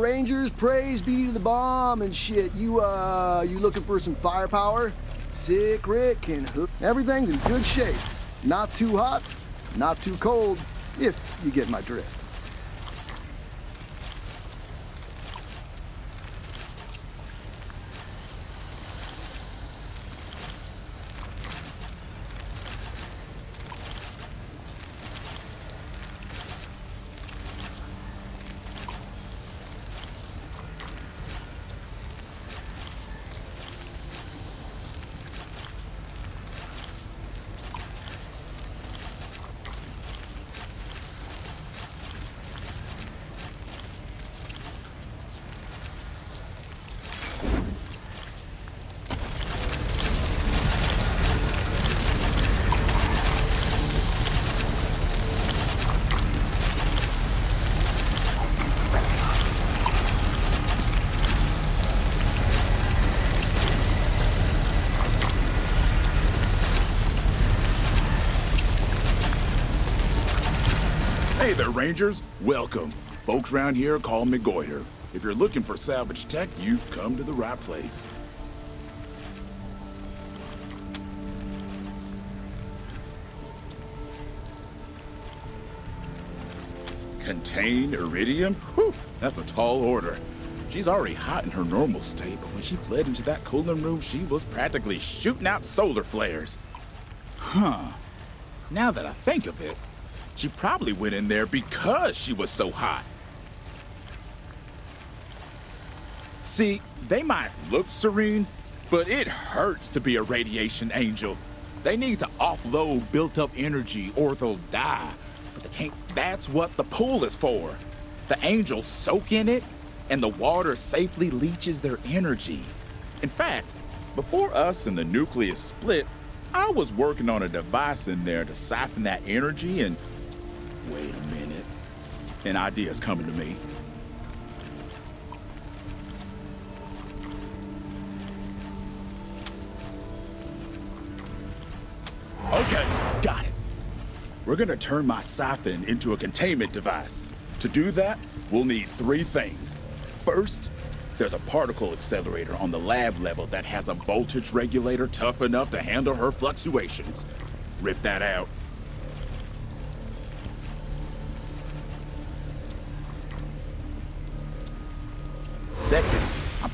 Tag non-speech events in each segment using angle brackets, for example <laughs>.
Rangers, praise be to the bomb and shit. You, uh, you looking for some firepower? Sick Rick and hook. Everything's in good shape. Not too hot, not too cold, if you get my drift. Hey there, Rangers. Welcome. Folks around here call me Goiter. If you're looking for salvage tech, you've come to the right place. Contain Iridium? Whew, that's a tall order. She's already hot in her normal state, but when she fled into that cooling room, she was practically shooting out solar flares. Huh. Now that I think of it, she probably went in there because she was so hot. See, they might look serene, but it hurts to be a radiation angel. They need to offload built up energy or they'll die. But they can't. That's what the pool is for. The angels soak in it, and the water safely leaches their energy. In fact, before us and the nucleus split, I was working on a device in there to siphon that energy and. Wait a minute. An idea's coming to me. Okay, got it. We're gonna turn my siphon into a containment device. To do that, we'll need three things. First, there's a particle accelerator on the lab level that has a voltage regulator tough enough to handle her fluctuations. Rip that out.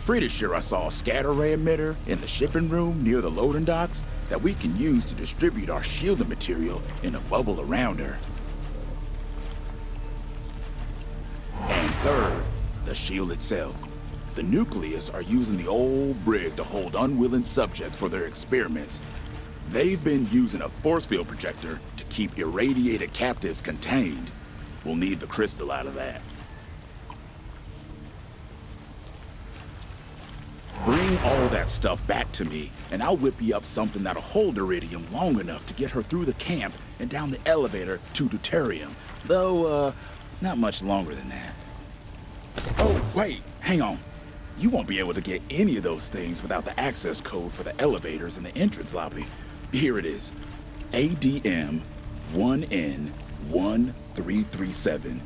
Pretty sure I saw a scatter ray emitter in the shipping room near the loading docks that we can use to distribute our shielding material in a bubble around her. And third, the shield itself. The nucleus are using the old brig to hold unwilling subjects for their experiments. They've been using a force field projector to keep irradiated captives contained. We'll need the crystal out of that. Bring all that stuff back to me, and I'll whip you up something that'll hold Iridium long enough to get her through the camp and down the elevator to Deuterium. Though, uh, not much longer than that. Oh, wait, hang on. You won't be able to get any of those things without the access code for the elevators in the entrance lobby. Here it is. ADM 1N1337. Hey,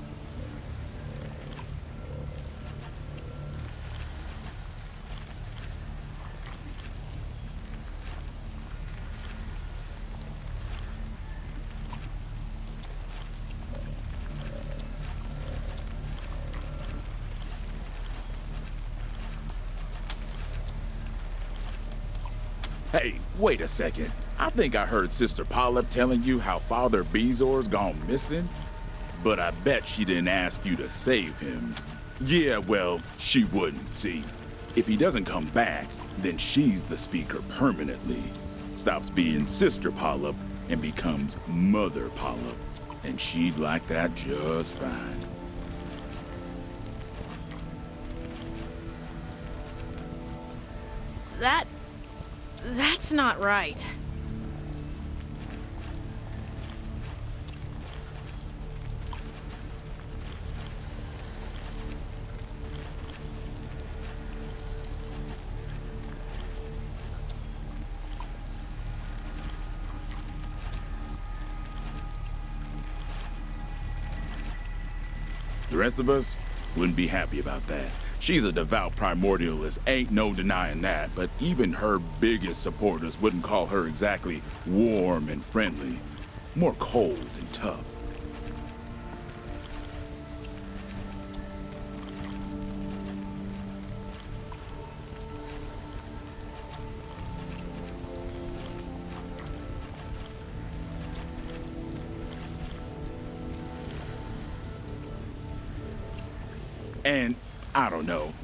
wait a second. I think I heard Sister Polyp telling you how Father Bezoar's gone missing. But I bet she didn't ask you to save him. Yeah, well, she wouldn't, see. If he doesn't come back, then she's the speaker permanently. Stops being Sister Polyp and becomes Mother Polyp. And she'd like that just fine. That. That's not right. The rest of us, Wouldn't be happy about that. She's a devout primordialist, ain't no denying that, but even her biggest supporters wouldn't call her exactly warm and friendly. More cold and tough.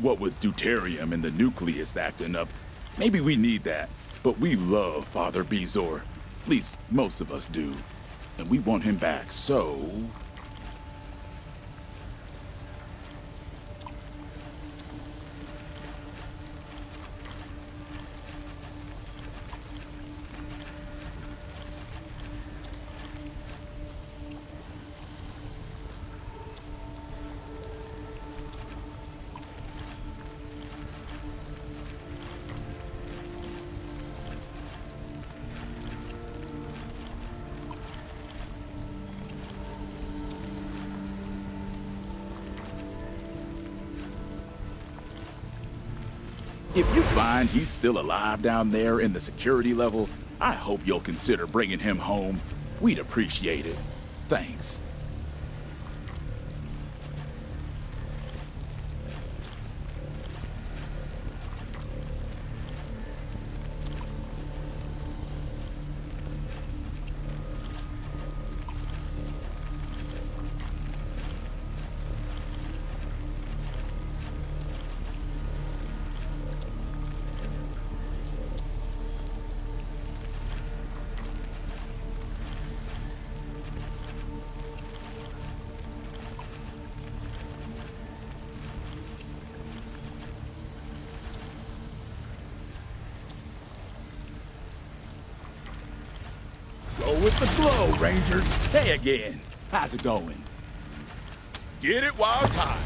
What with deuterium and the nucleus acting up, maybe we need that. But we love Father Bezoar. At least most of us do. And we want him back, so... find he's still alive down there in the security level, I hope you'll consider bringing him home. We'd appreciate it. Thanks. Hey again. How's it going? Get it while it's hot.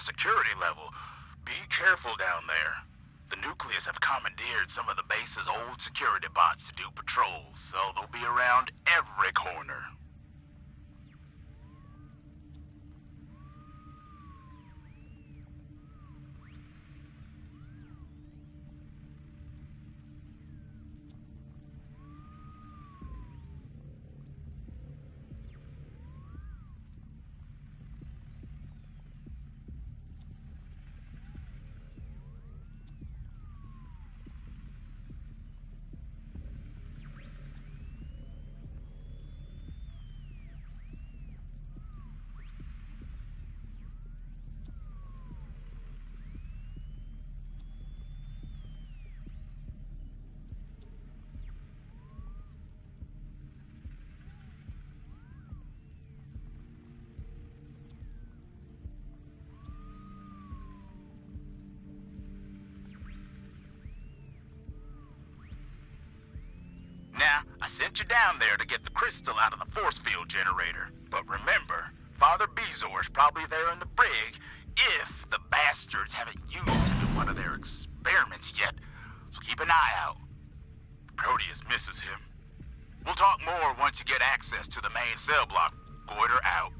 A security level. Be careful down there. The Nucleus have commandeered some of the base's old security bots to do patrols, so they'll be around sent you down there to get the crystal out of the force field generator. But remember, Father Bezoar's probably there in the brig if the bastards haven't used him in one of their experiments yet. So keep an eye out. Proteus misses him. We'll talk more once you get access to the main cell block. Goiter out.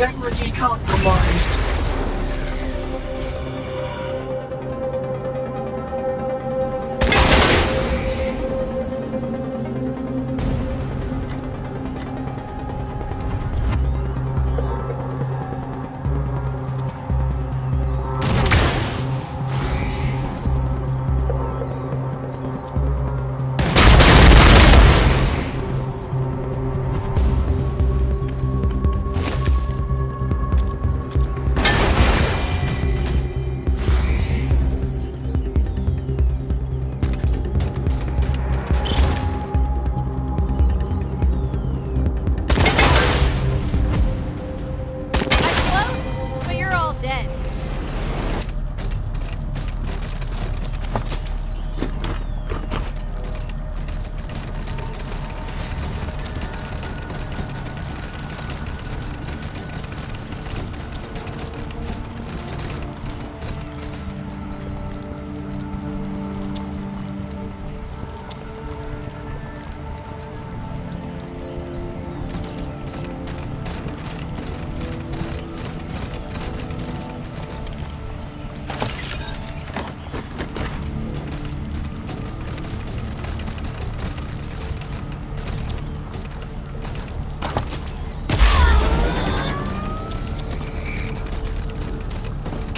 Integrity compromised.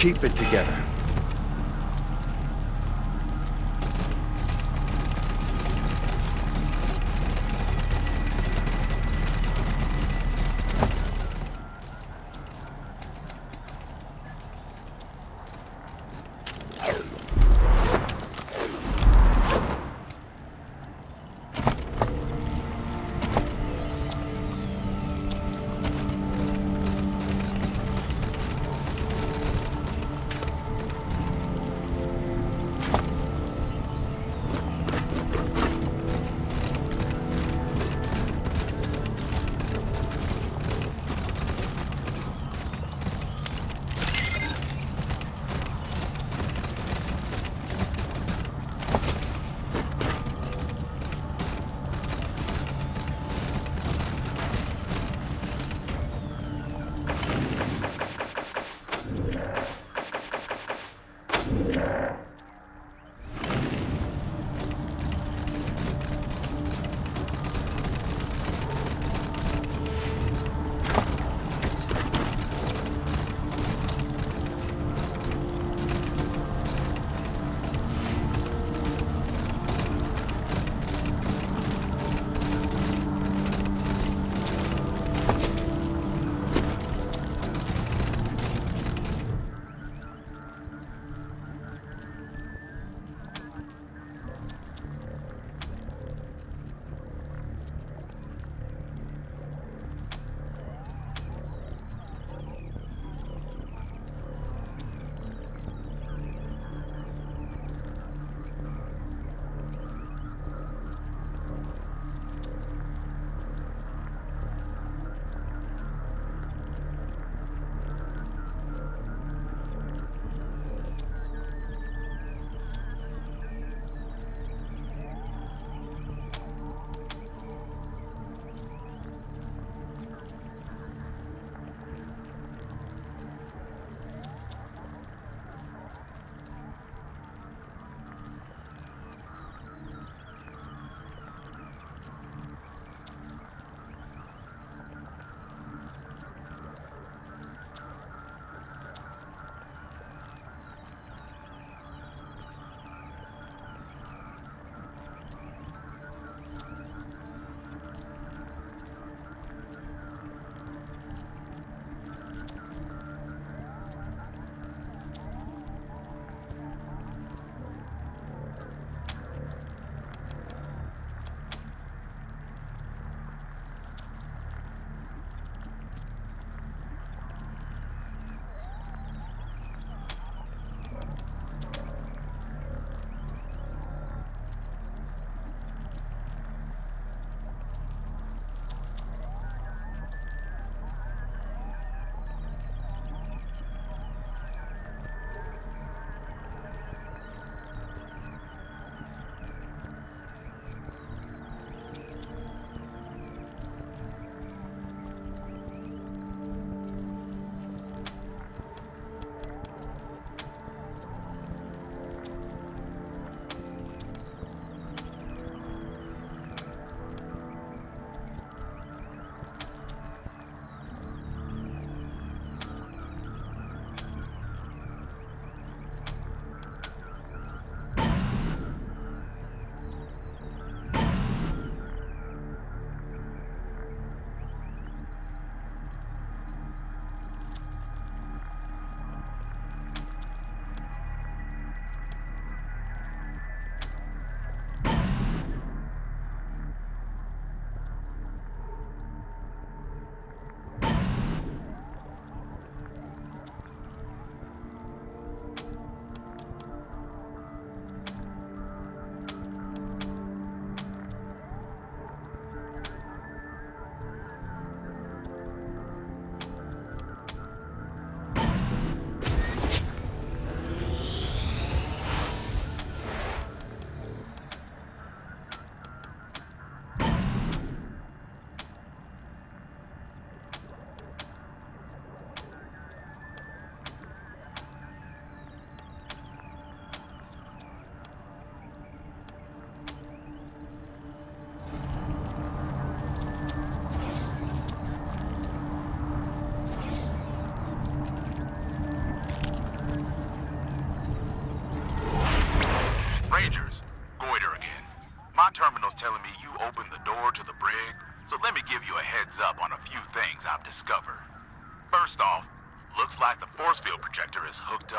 Keep it together.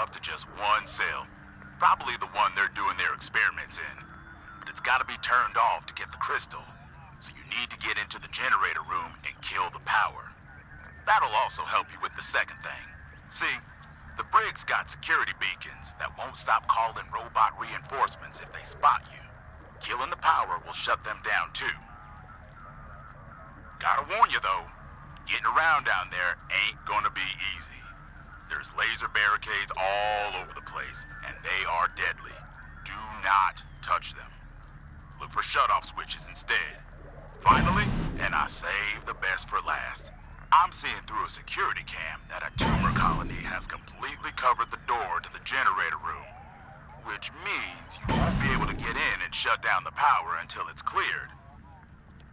Up to just one cell. Probably the one they're doing their experiments in. But it's gotta be turned off to get the crystal. So you need to get into the generator room and kill the power. That'll also help you with the second thing. See, the brig's got security beacons that won't stop calling robot reinforcements if they spot you. Killing the power will shut them down too. Gotta warn you though, getting around down there ain't gonna be easy. There's laser barricades all over the place, and they are deadly. Do not touch them. Look for shut-off switches instead. Finally, and I save the best for last, I'm seeing through a security cam that a tumor colony has completely covered the door to the generator room. Which means you won't be able to get in and shut down the power until it's cleared.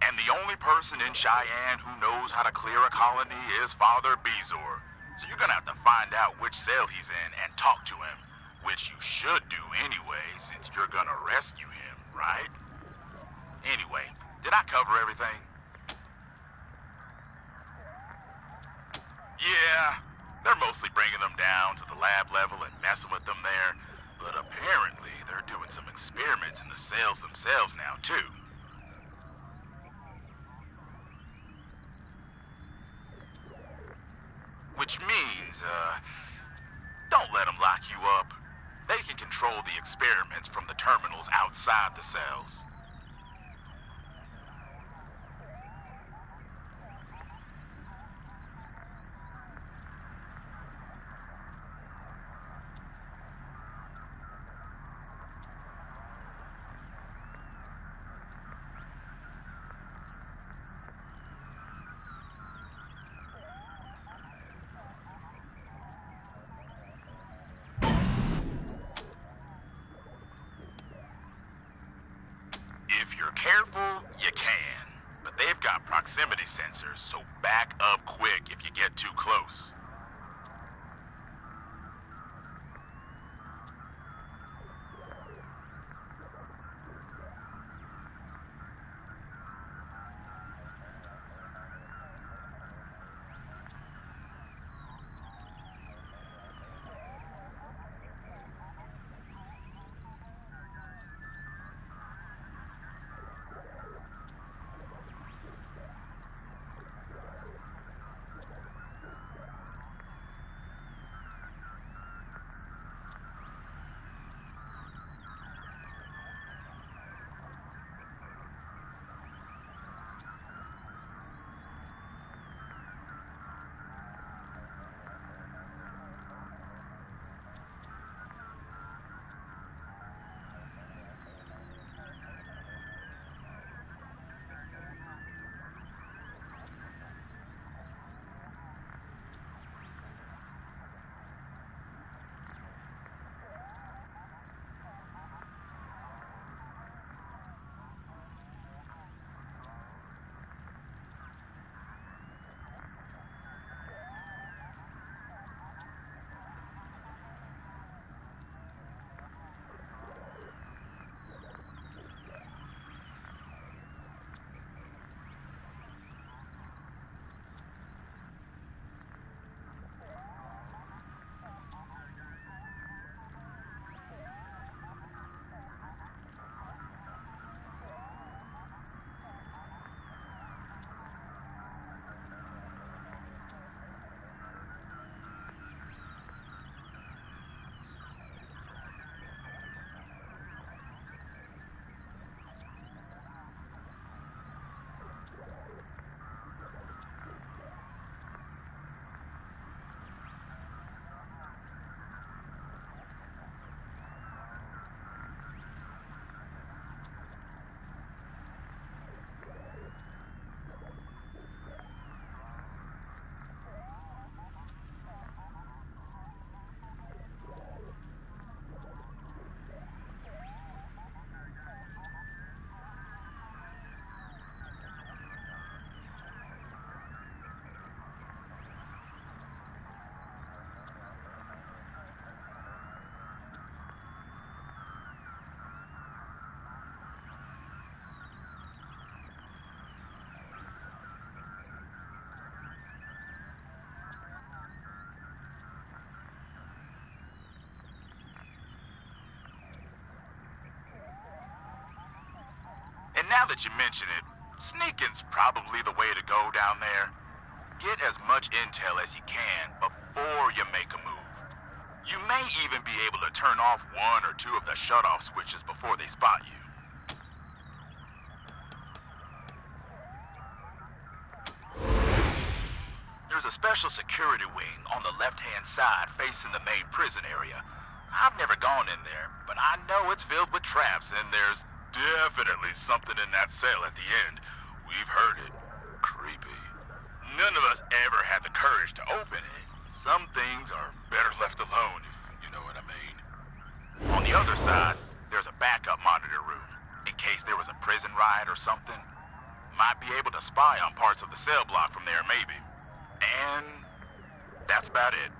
And the only person in Cheyenne who knows how to clear a colony is Father Bezoar. So you're gonna have to find out which cell he's in and talk to him. Which you should do anyway, since you're gonna rescue him, right? Anyway, did I cover everything? Yeah, they're mostly bringing them down to the lab level and messing with them there. But apparently, they're doing some experiments in the cells themselves now, too. Which means, uh, don't let them lock you up. They can control the experiments from the terminals outside the cells. If you're careful, you can. But they've got proximity sensors, so back up quick if you get too close. Now that you mention it, sneaking's probably the way to go down there. Get as much intel as you can before you make a move. You may even be able to turn off one or two of the shut-off switches before they spot you. There's a special security wing on the left-hand side facing the main prison area. I've never gone in there, but I know it's filled with traps, and there's definitely something in that cell at the end. We've heard it. Creepy. None of us ever had the courage to open it. Some things are better left alone, if you know what I mean. On the other side, there's a backup monitor room, in case there was a prison riot or something. Might be able to spy on parts of the cell block from there, maybe. And that's about it.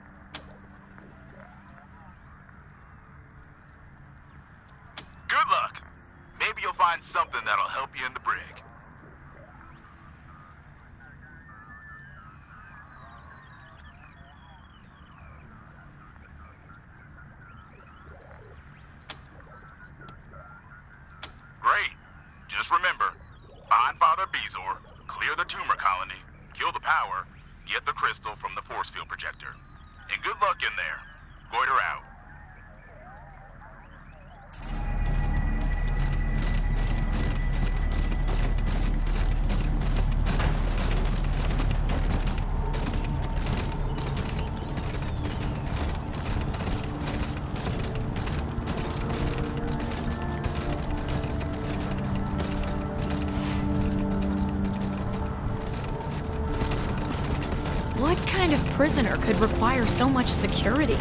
Prisoner could require so much security?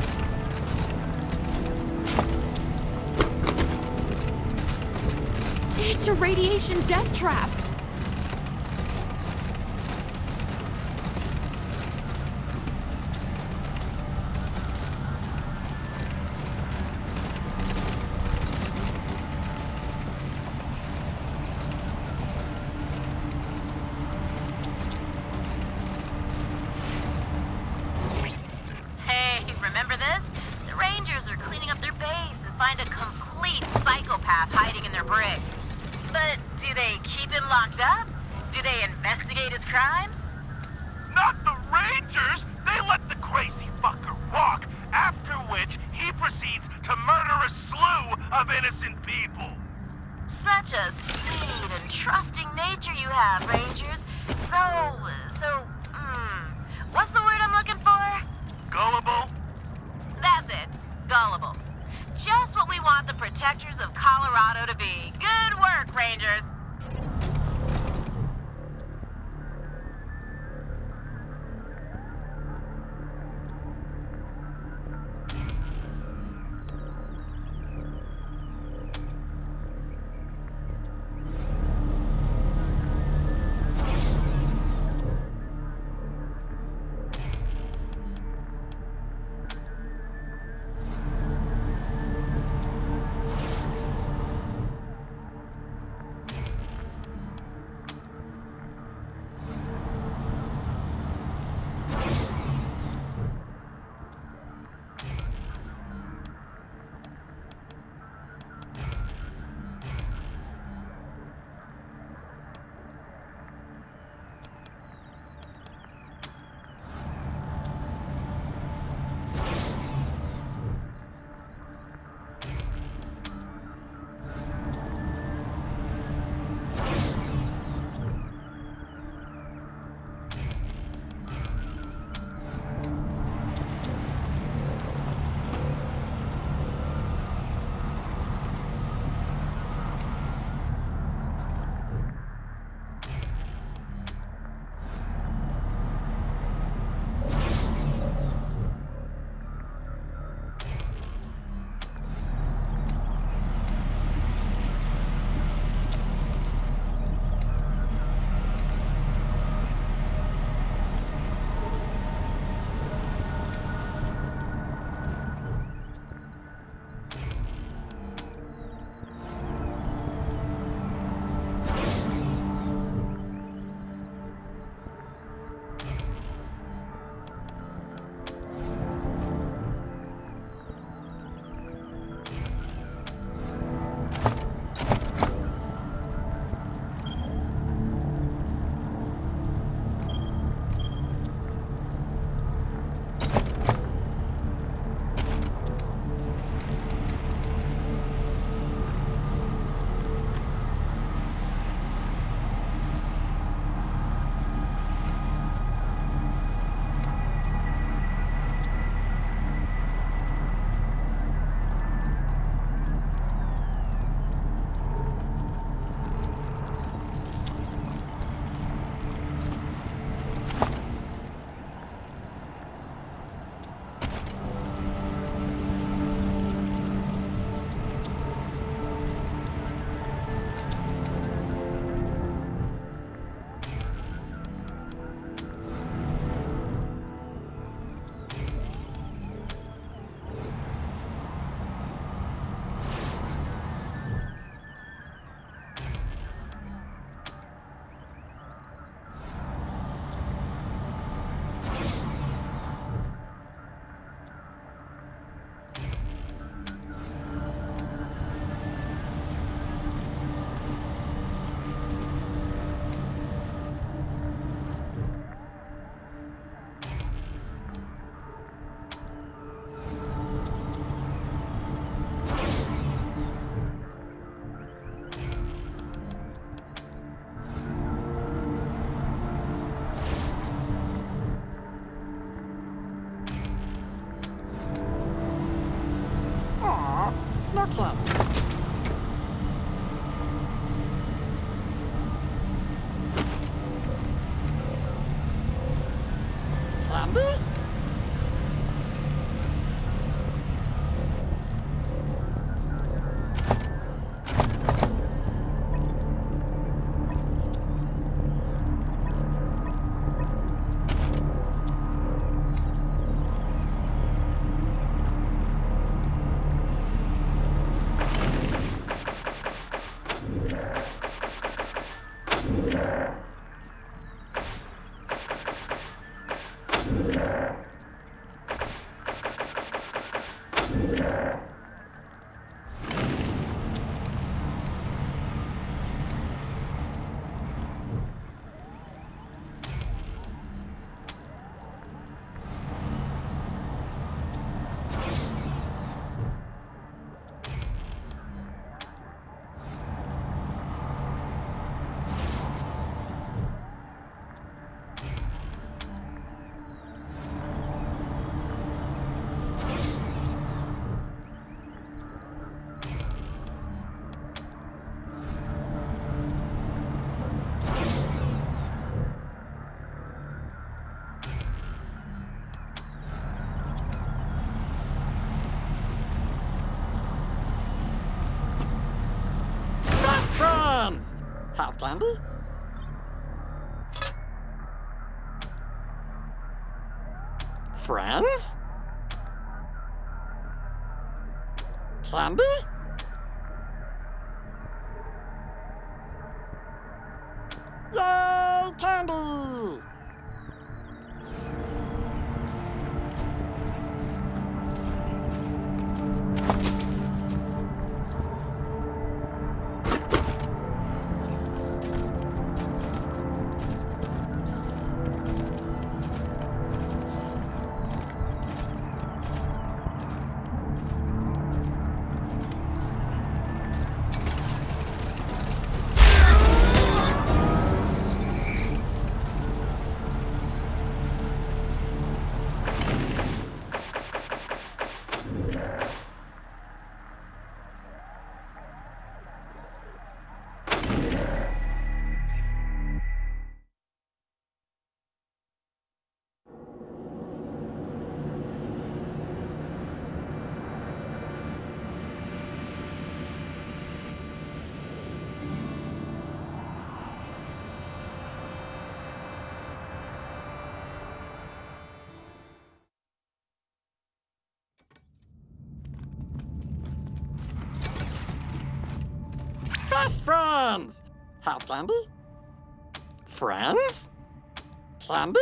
It's a radiation death trap! Have? Friends? Candy? Have candy? Friends? Candy?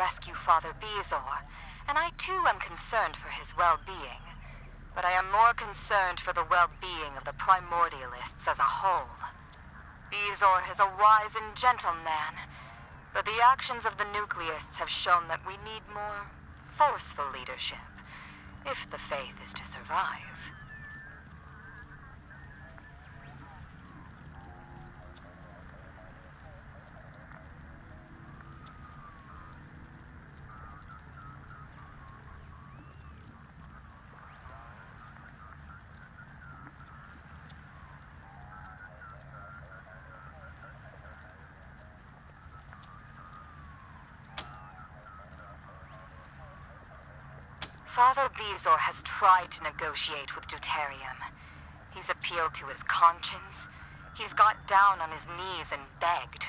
Rescue Father Bezoar, and I too am concerned for his well-being. But I am more concerned for the well-being of the Primordialists as a whole. Bezoar is a wise and gentle man, but the actions of the Nucleists have shown that we need more forceful leadership, if the faith is to survive. Father Bezoar has tried to negotiate with Deuterium. He's appealed to his conscience. He's got down on his knees and begged.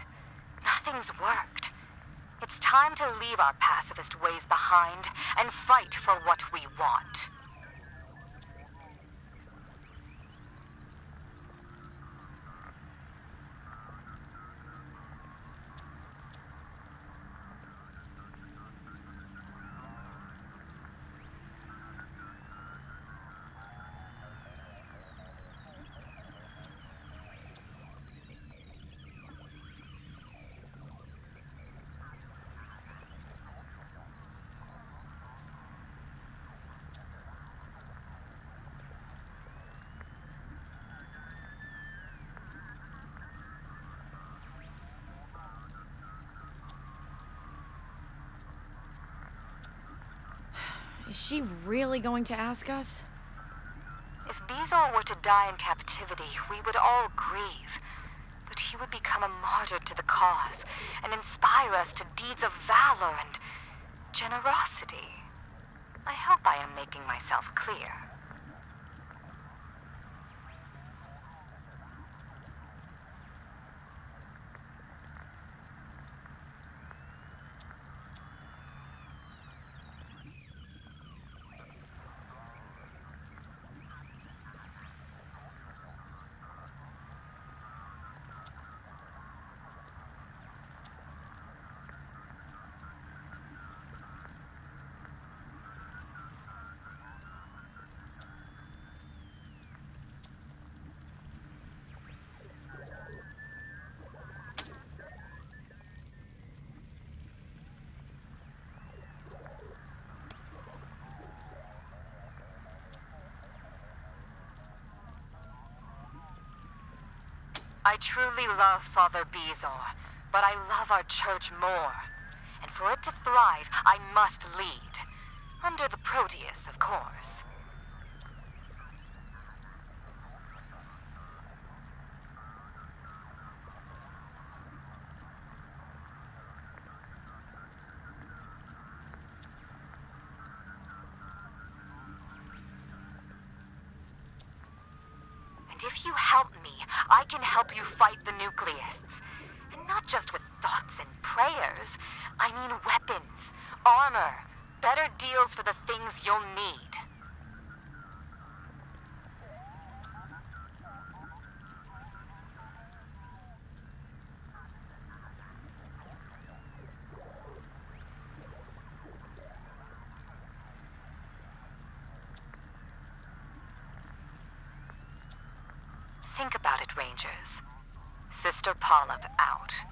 Nothing's worked. It's time to leave our pacifist ways behind and fight for what we want. Is she really going to ask us? If Bezoar were to die in captivity, we would all grieve. But he would become a martyr to the cause and inspire us to deeds of valor and generosity. I hope I am making myself clear. I truly love Father Bezoar, but I love our church more. And for it to thrive, I must lead. Under the Proteus, of course. And if you help me, I can help you fight the nucleists. And not just with thoughts and prayers. I mean weapons, armor, better deals for the things you'll need. Think about it, Rangers. Polyp out.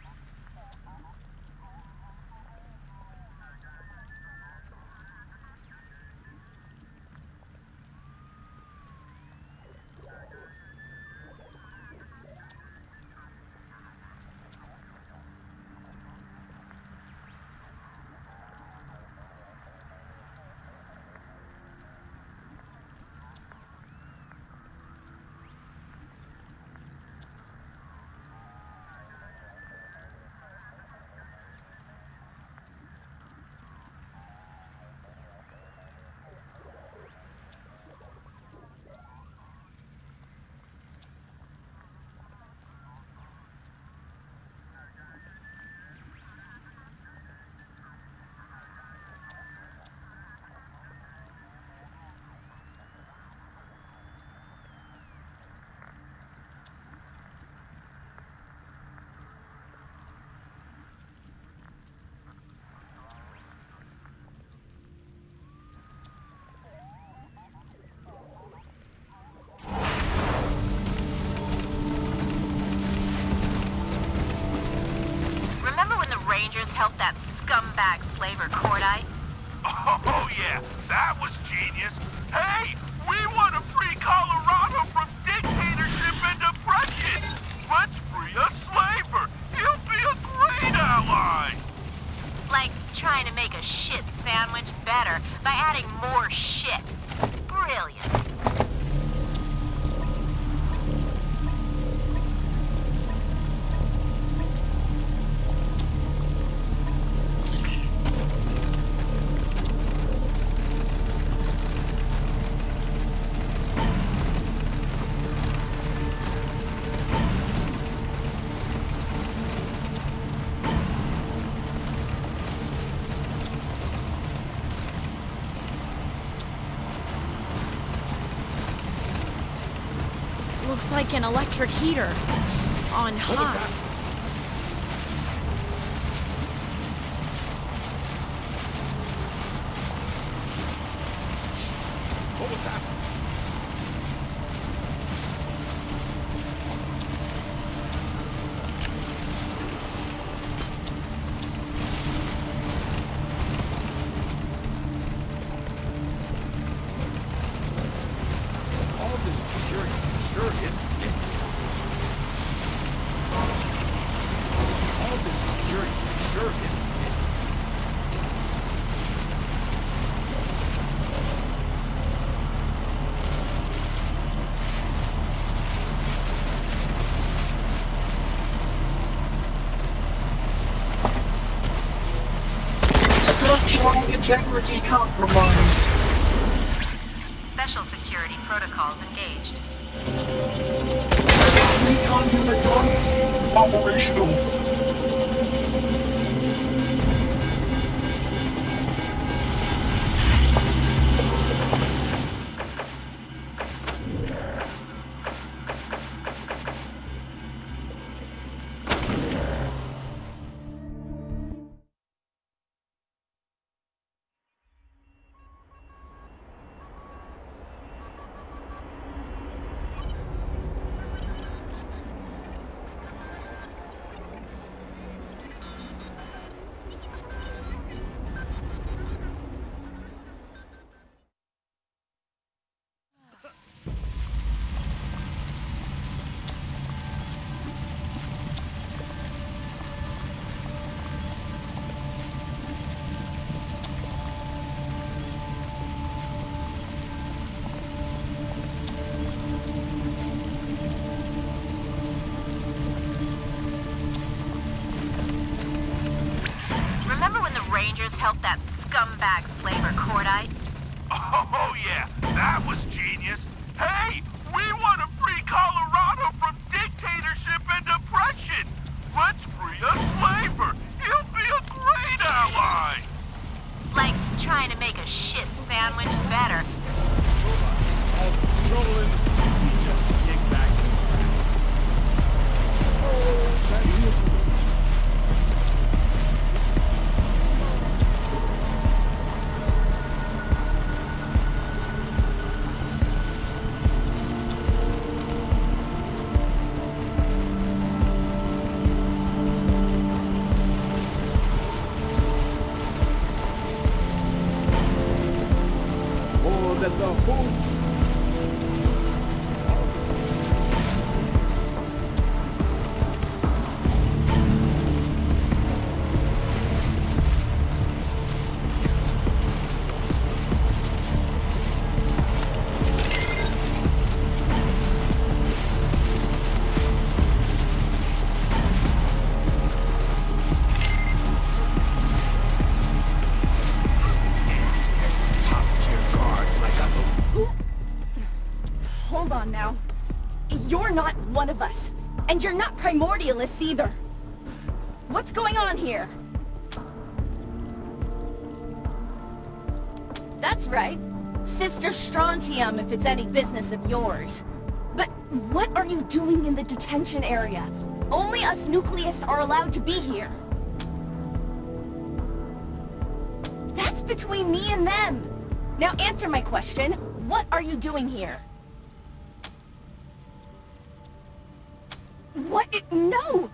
Looks like an electric heater. On high. Integrity compromised. Special security protocols engaged. Recon unit 1 operational. Not one of us. And you're not primordialists either. What's going on here? That's right. Sister Strontium, if it's any business of yours. But what are you doing in the detention area? Only us Nucleists are allowed to be here. That's between me and them. Now answer my question. What are you doing here? What? No!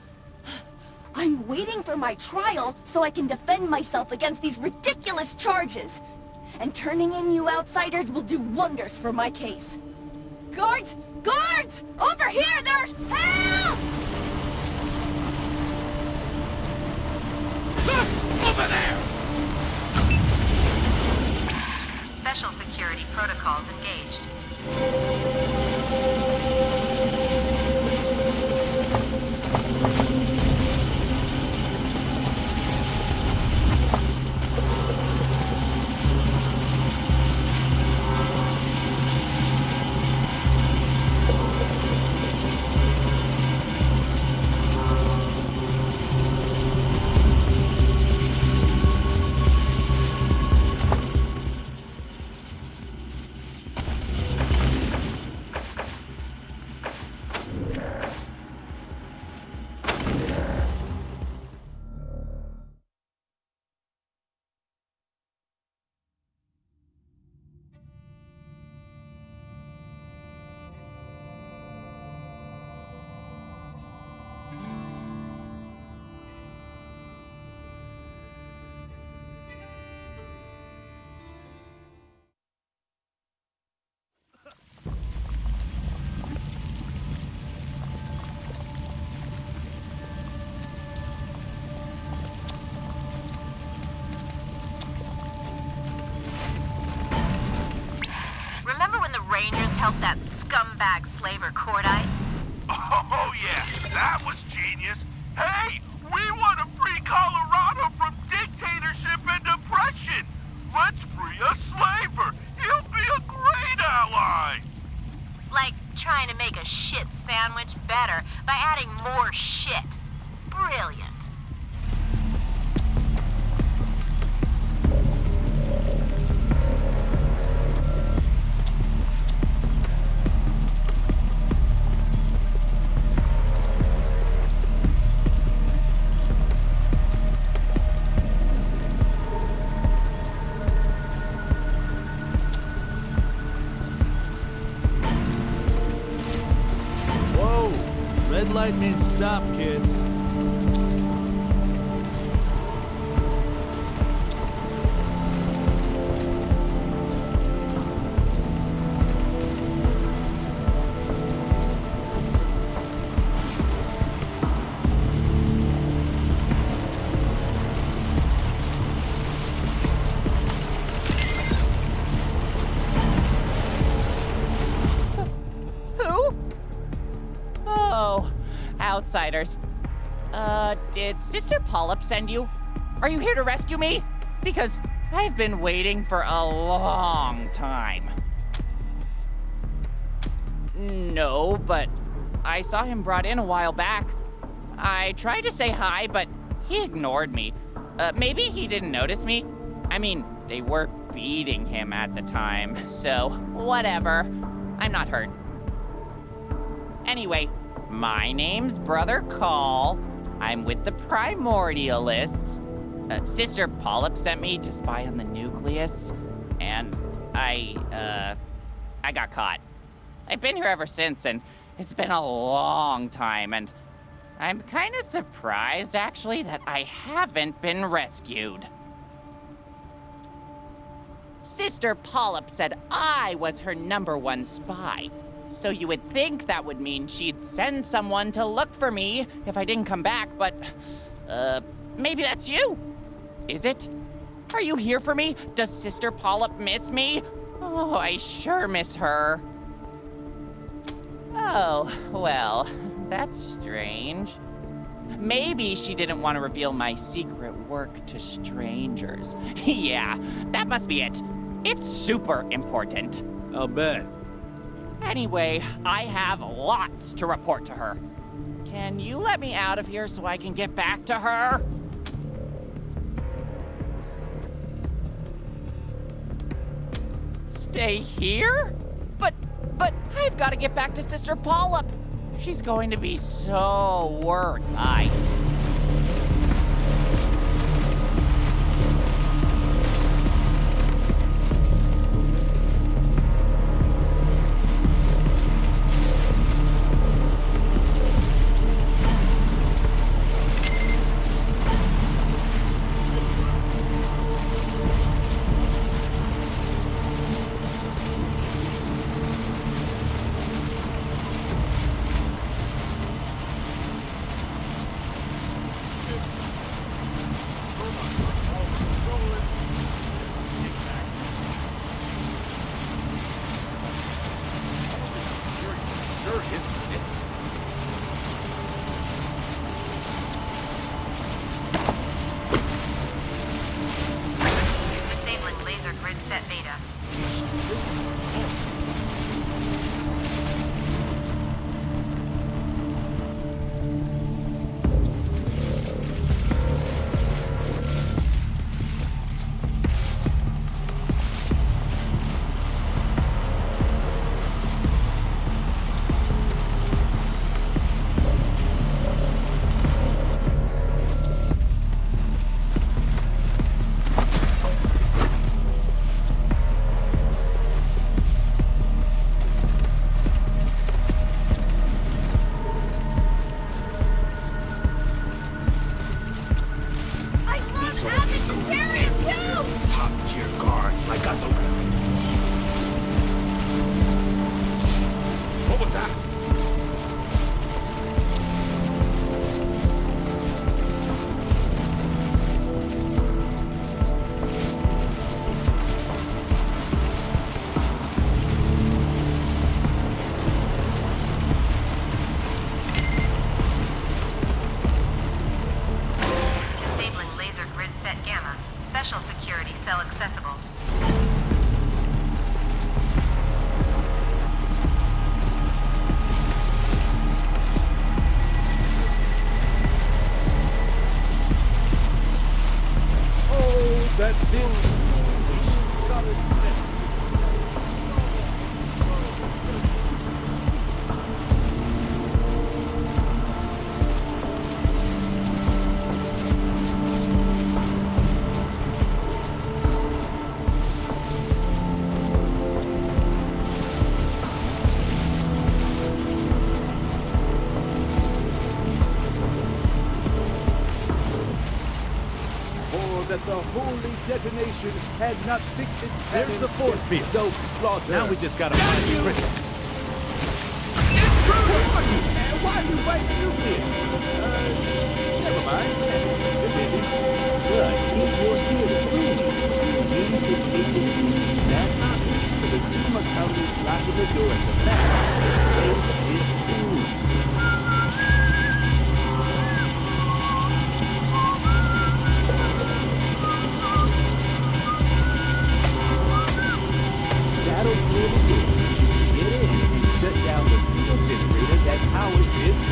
I'm waiting for my trial so I can defend myself against these ridiculous charges. And turning in you outsiders will do wonders for my case. Guards! Guards! Over here! There's help! Over there! Special security protocols engaged. Stop, kids. Polyp send you? Are you here to rescue me? Because I've been waiting for a long time. No, but I saw him brought in a while back. I tried to say hi, but he ignored me. Uh, maybe he didn't notice me. I mean, they were beating him at the time, <laughs> so whatever. I'm not hurt. Anyway, my name's Brother Call. I'm with the Primordialists. Uh, Sister Polyp sent me to spy on the Nucleists, and I, uh, I got caught. I've been here ever since, and it's been a long time, and I'm kind of surprised, actually, that I haven't been rescued. Sister Polyp said I was her number one spy. So you would think that would mean she'd send someone to look for me if I didn't come back, but. Uh, maybe that's you? Is it? Are you here for me? Does Sister Polyp miss me? Oh, I sure miss her. Oh, well, that's strange. Maybe she didn't want to reveal my secret work to strangers. <laughs> yeah, that must be it. It's super important. I'll bet. Anyway, I have lots to report to her. Can you let me out of here so I can get back to her? Stay here? But, but I've got to get back to Sister Polyp. She's going to be so worried. I. the holy detonation had not fixed its There's the force field. self-slaughter. Now we just gotta find the crystal. Why are you here? Uh, never mind. You're busy. Good. Keep your gear to clean. You need to take it to that to the Doom accountants locking the door at the back. Is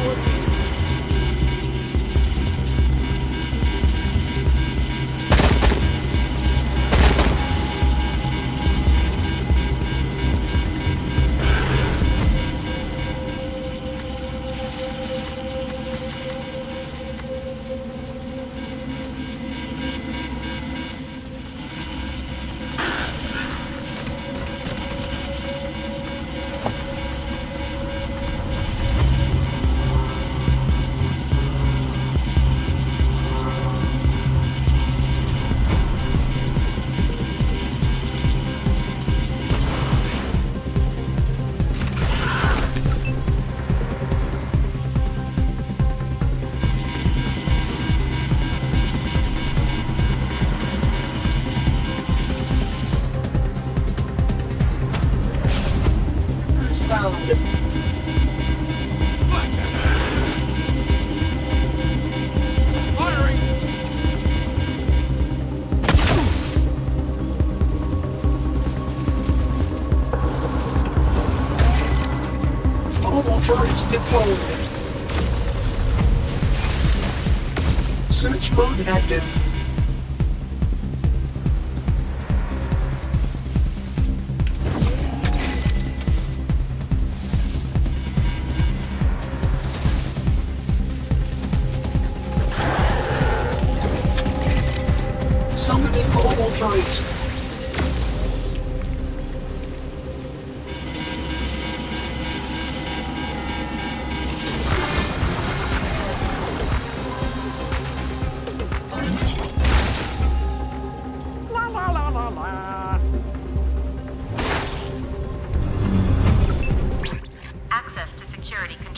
powers this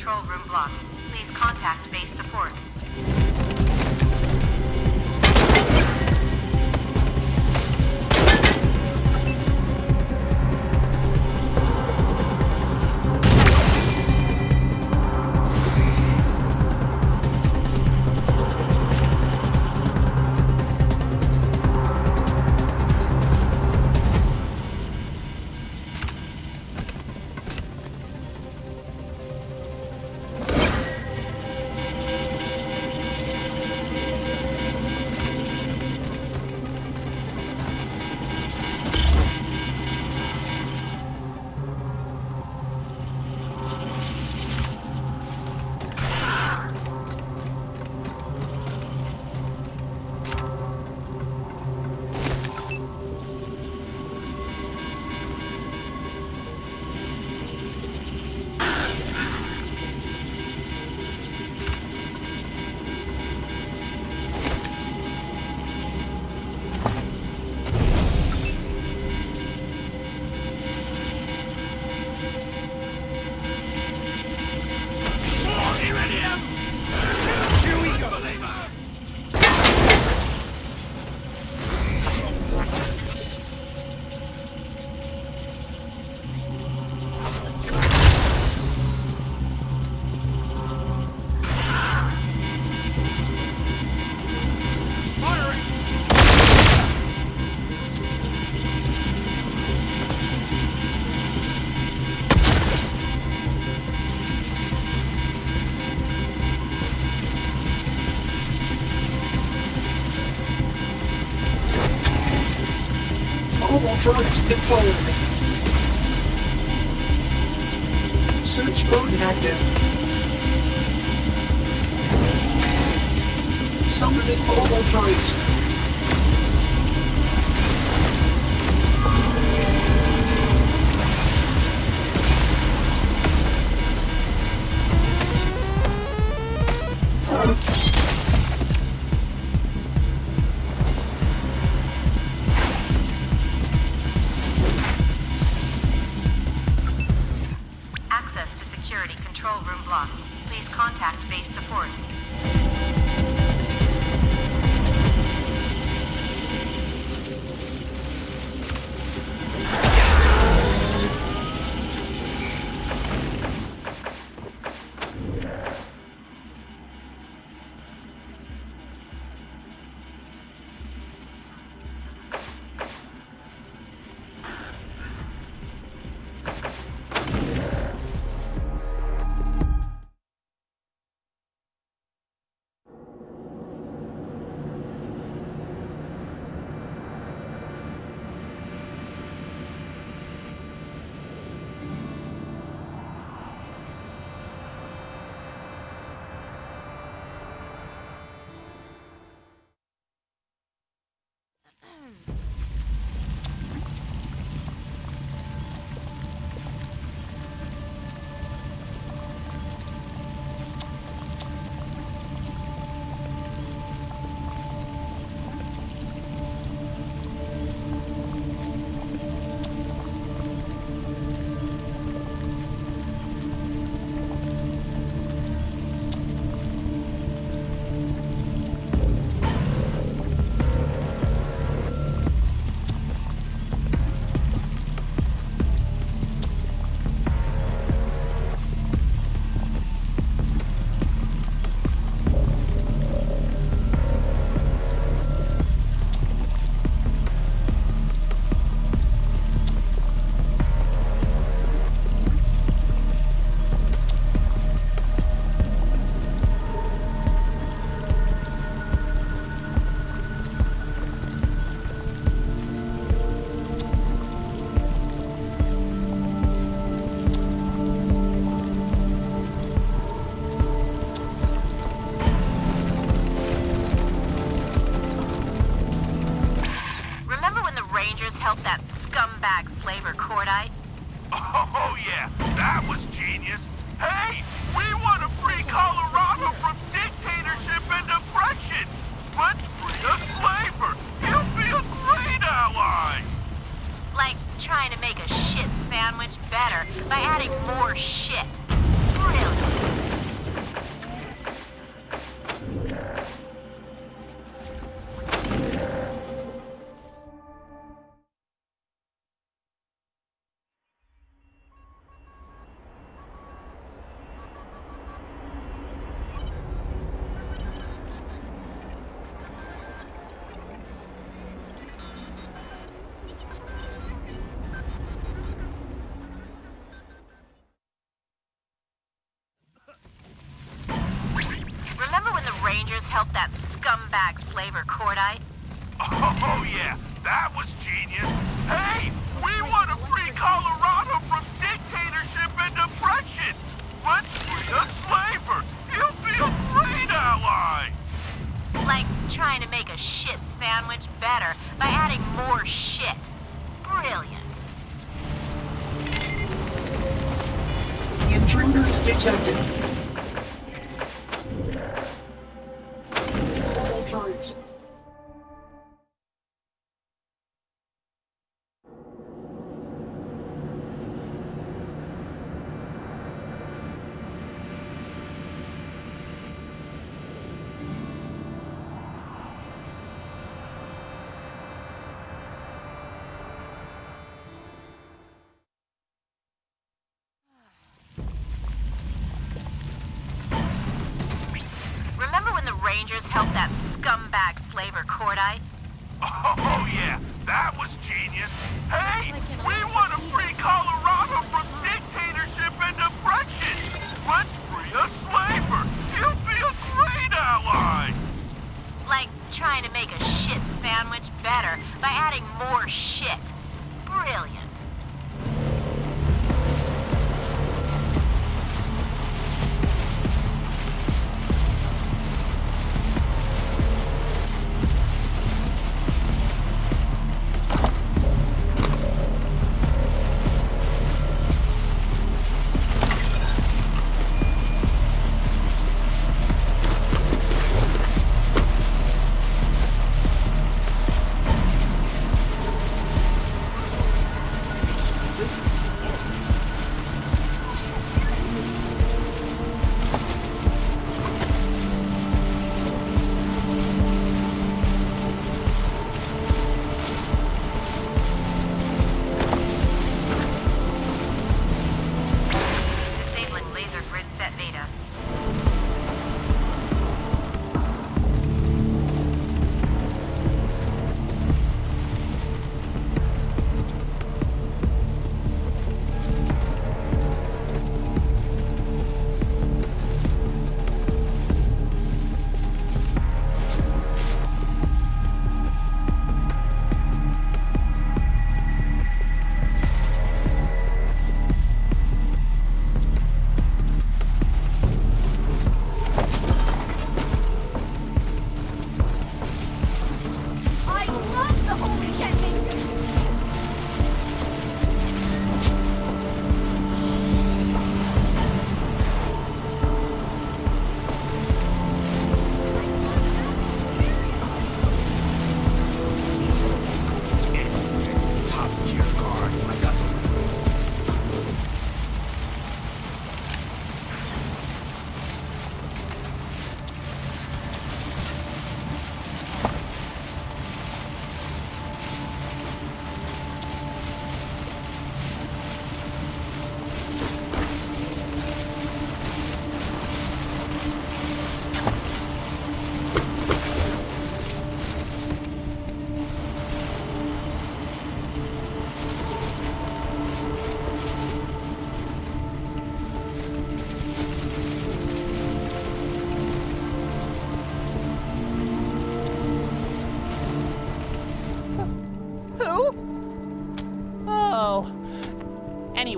control room blocked. Please contact base support. Turrets deployed. Search mode active. Summoning mobile turrets. that scumbag slaver Cordite? Oh, yeah, that was genius. Hey, we want to free Colorado from dictatorship and oppression. Let's free the slaver. He'll be a great ally. Like trying to make a shit sandwich better by adding more shit. Brilliant. Intruders detected.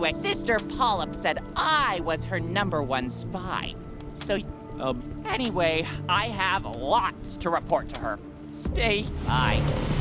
Anyway, Sister Polyp said I was her number one spy. So, um, anyway, I have lots to report to her. Stay high.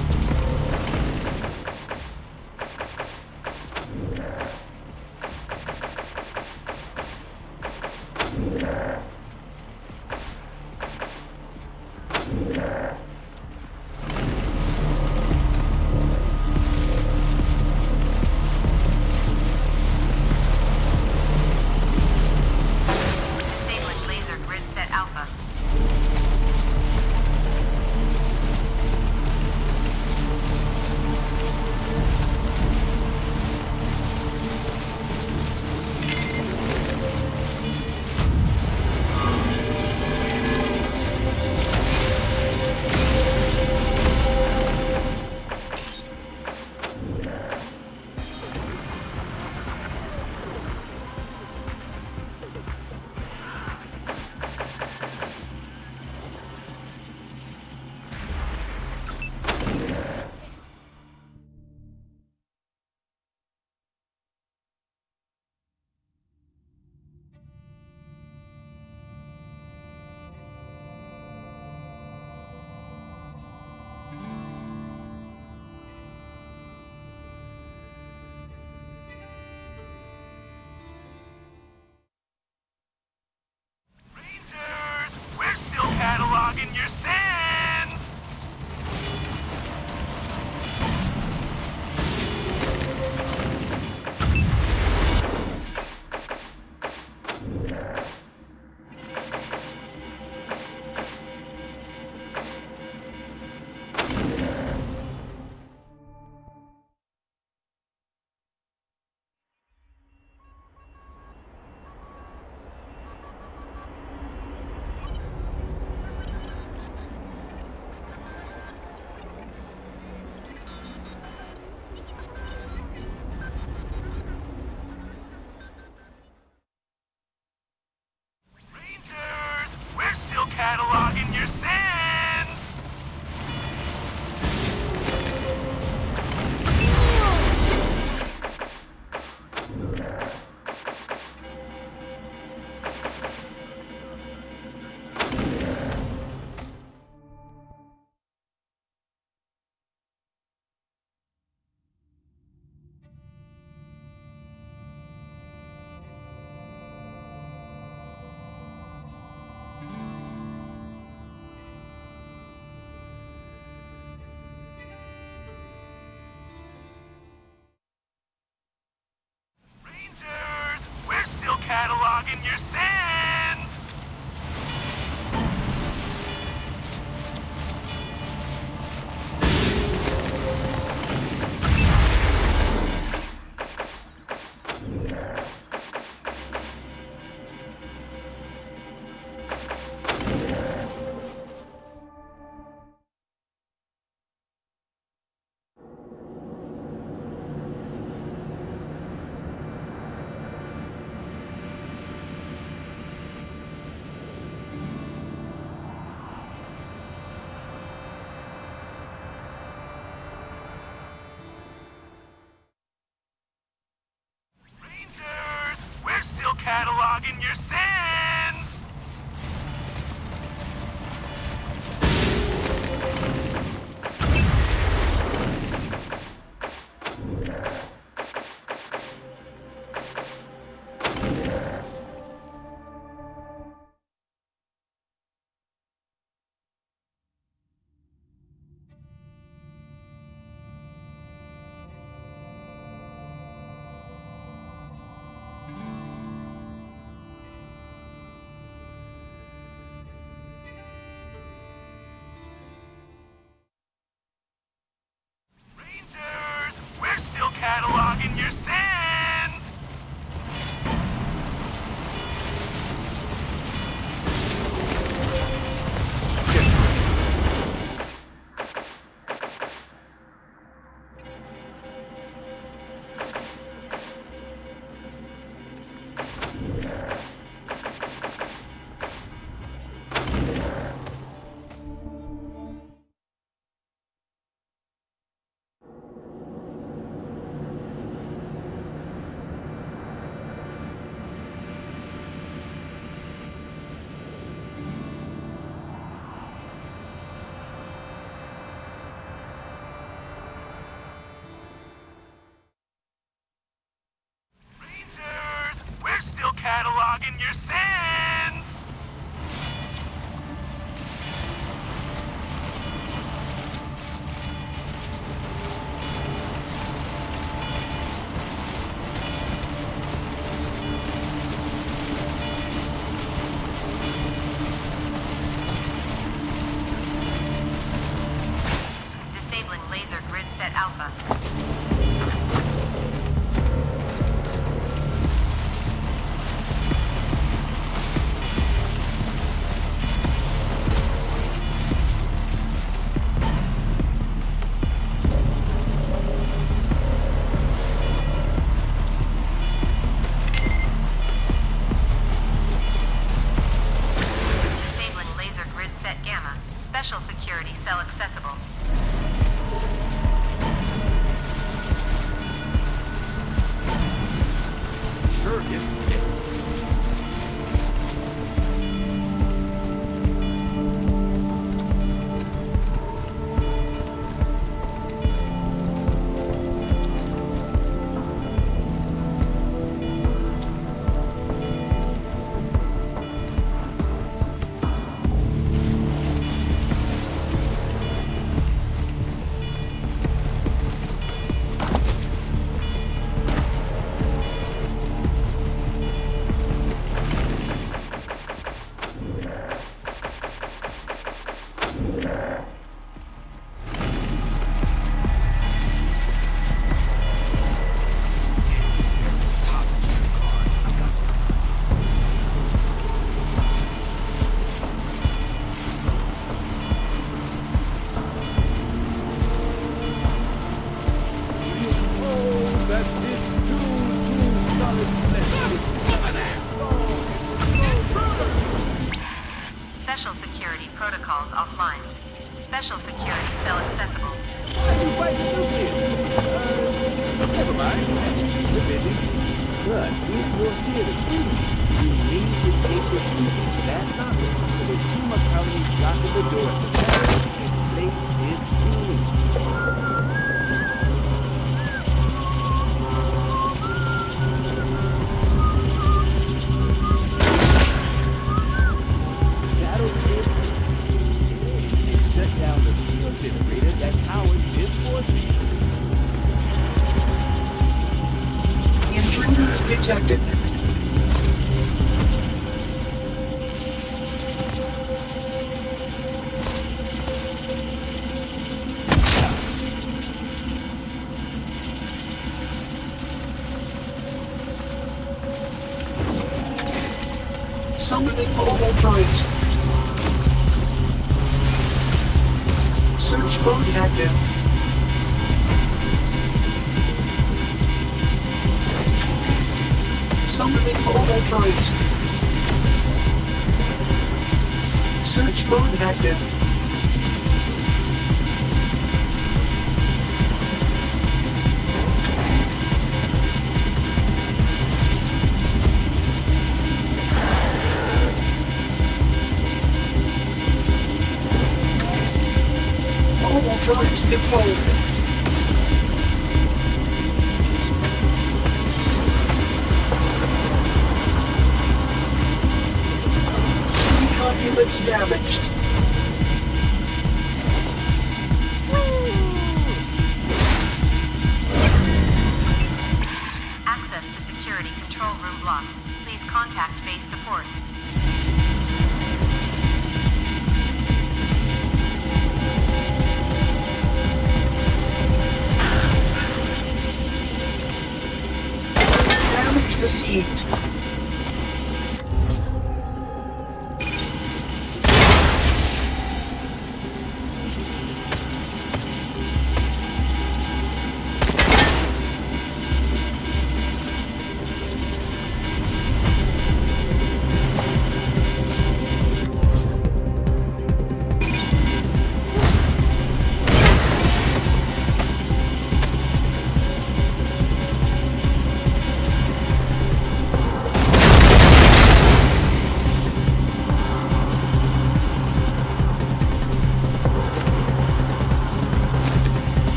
Damage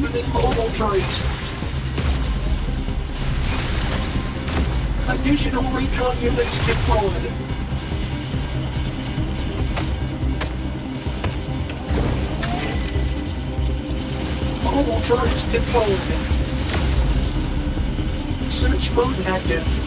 summoning mobile. Additional recon units deployed. Mobile droids deployed. Search mode active.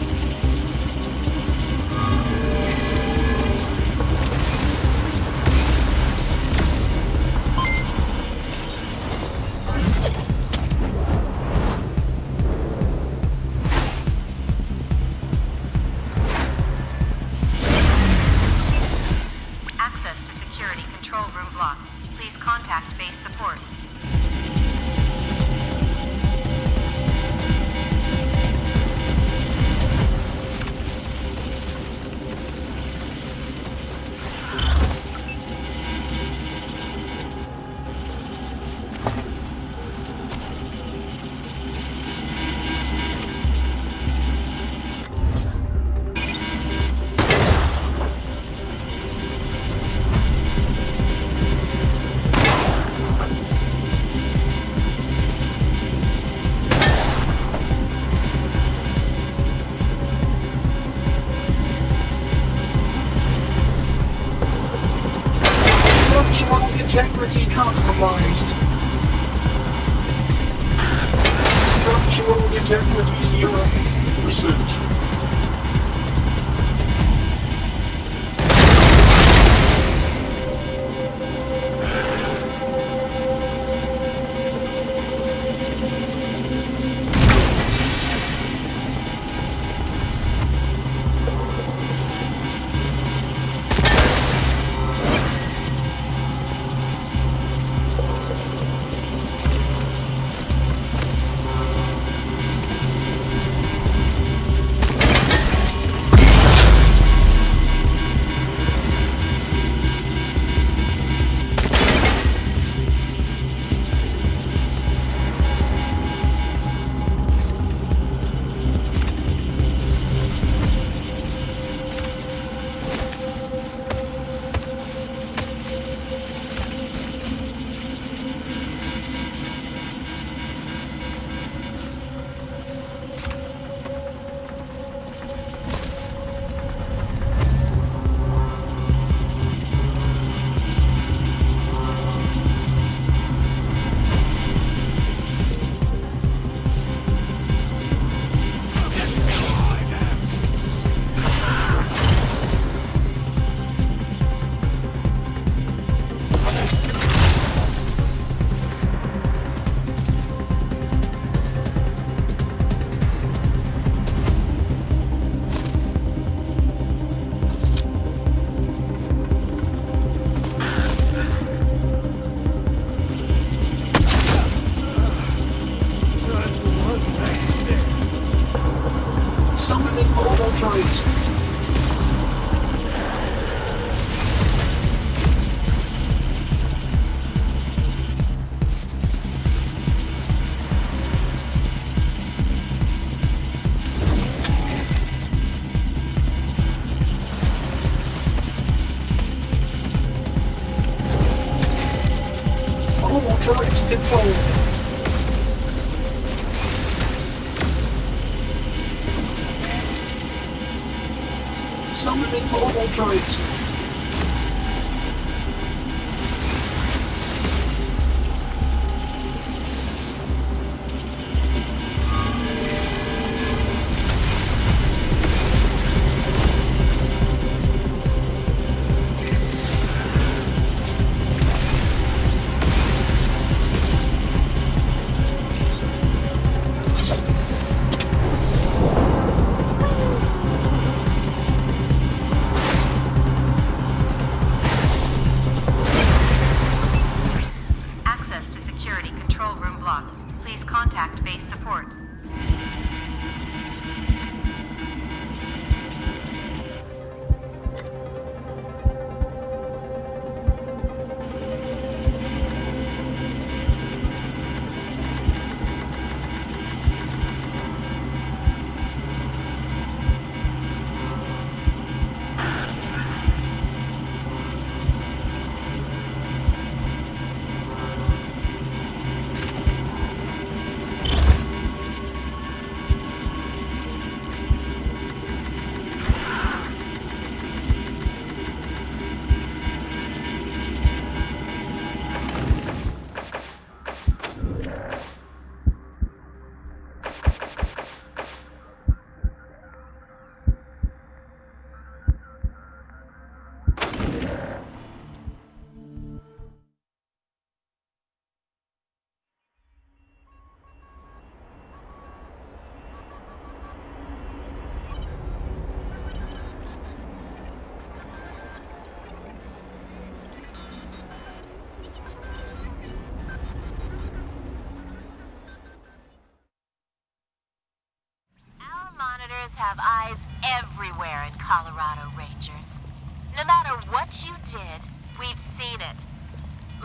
fruit.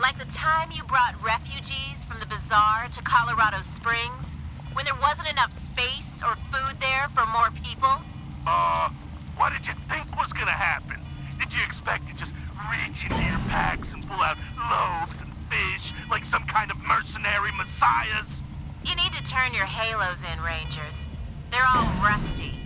Like the time you brought refugees from the bazaar to Colorado Springs, when there wasn't enough space or food there for more people. Uh, what did you think was gonna happen? Did you expect to just reach into your packs and pull out loaves and fish like some kind of mercenary messiahs? You need to turn your halos in, Rangers. They're all rusty.